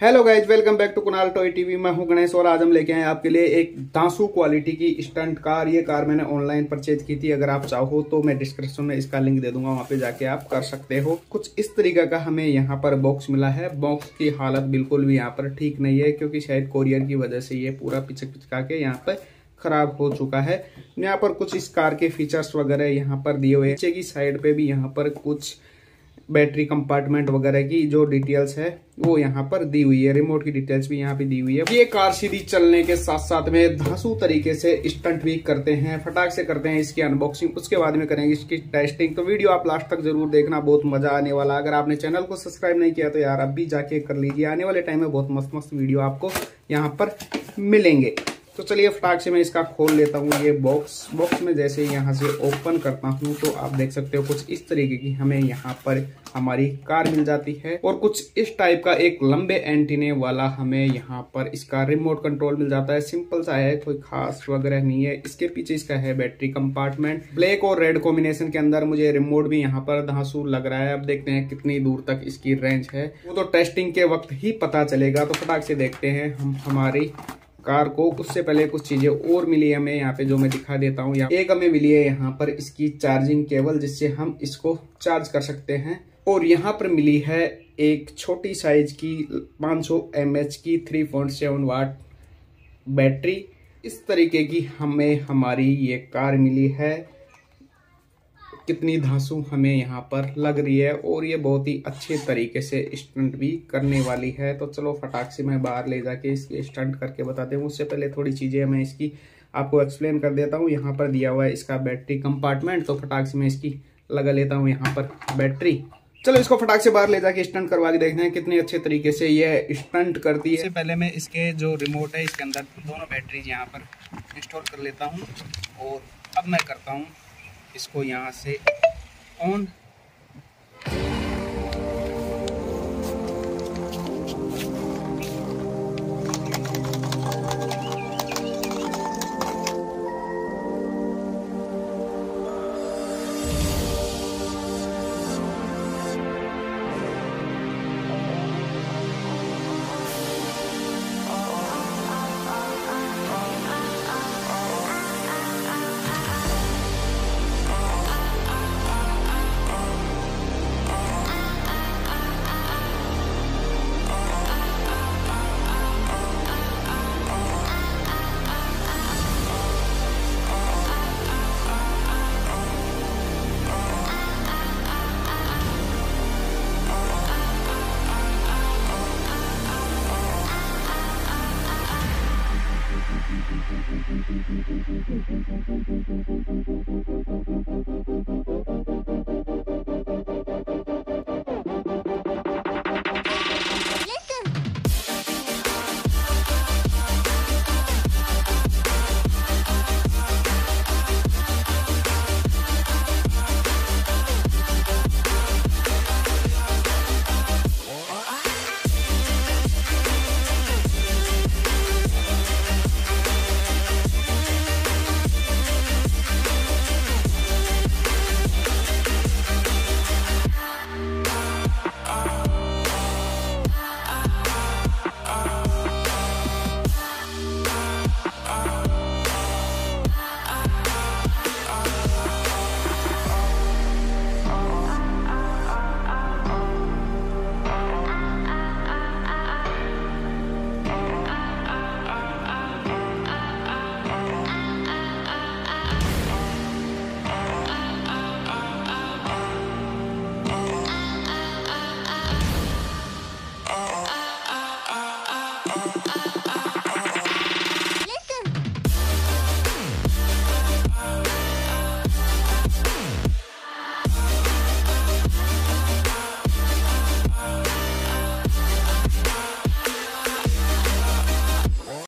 Hello guys welcome back to Kunal toy TV मैं हूँ गणेश और आज हम लेके आए आपके लिए एक दांसू क्वालिटी की स्टंट कार ये कार मैंने ऑनलाइन परचेज की थी, अगर आप चाहो तो मैं डिस्क्रिप्शन में इसका लिंक दे दूँगा, वहाँ पे जाके आप कर सकते हो। कुछ इस तरीके का हमें यहाँ पर बॉक्स मिला है। बॉक्स की हालत बिल्कुल भी यहाँ पर ठीक नहीं है, क्योंकि शायद कोरियर की वजह से ये पूरा पिचक पिचका के यहाँ पर खराब हो चुका है। यहाँ पर कुछ इस कार के फीचर्स वगैरह यहाँ पर दिए हुए नीचे की साइड पे भी यहाँ पर कुछ बैटरी कंपार्टमेंट वगैरह की जो डिटेल्स है, वो यहाँ पर दी हुई है। रिमोट की डिटेल्स भी यहाँ पे दी हुई है। ये कार सीधी चलने के साथ साथ में धांसू तरीके से स्टंट भी करते हैं, फटाक से करते हैं इसकी अनबॉक्सिंग उसके बाद में करेंगे इसकी टेस्टिंग तो वीडियो आप लास्ट तक ज़रूर देखना, बहुत मज़ा आने वाला। अगर आपने चैनल को सब्सक्राइब नहीं किया तो यार अब भी जाके कर लीजिए। आने वाले टाइम में बहुत मस्त मस्त वीडियो आपको यहाँ पर मिलेंगे। तो चलिए फटाक से मैं इसका खोल लेता हूँ, ये बॉक्स बॉक्स में जैसे यहाँ से ओपन करता हूँ तो आप देख सकते हो कुछ इस तरीके की हमें यहाँ पर हमारी कार मिल जाती है। और कुछ इस टाइप का एक लंबे एंटीने वाला हमें यहाँ पर इसका रिमोट कंट्रोल मिल जाता है। सिंपल सा है, कोई खास वगैरह नहीं है। इसके पीछे इसका है बैटरी कंपार्टमेंट ब्लैक और रेड कॉम्बिनेशन के अंदर मुझे रिमोट भी यहाँ पर धांसू लग रहा है। अब देखते हैं कितनी दूर तक इसकी रेंज है। वो तो टेस्टिंग के वक्त ही पता चलेगा तो फटाक से देखते हैं हम, हमारी कार को उससे पहले कुछ चीज़ें और मिली हमें यहाँ पे जो मैं दिखा देता हूँ। एक हमें मिली है यहाँ पर इसकी चार्जिंग केबल जिससे हम इसको चार्ज कर सकते हैं। और यहाँ पर मिली है एक छोटी साइज़ की 500 सौ की 3.7 वाट बैटरी इस तरीके की हमें हमारी ये कार मिली है। कितनी धांसू हमें यहाँ पर लग रही है और ये बहुत ही अच्छे तरीके से स्टंट भी करने वाली है। तो चलो फटाक से मैं बाहर ले जाके इसकी स्टंट करके बताते हूँ। उससे पहले थोड़ी चीज़ें मैं इसकी आपको एक्सप्लेन कर देता हूँ। यहाँ पर दिया हुआ है इसका बैटरी कंपार्टमेंट तो फटाक से मैं इसकी लगा लेता हूँ यहाँ पर बैटरी चलो इसको फटाक से बाहर ले जाके स्टंट करवा के देखते हैं कितने अच्छे तरीके से ये स्टंट करती है। पहले मैं इसके जो रिमोट है, इसके अंदर दोनों बैटरीज यहाँ पर इंस्टॉल कर लेता हूँ। और अब मैं करता हूँ इसको यहाँ से ऑन oh, oh.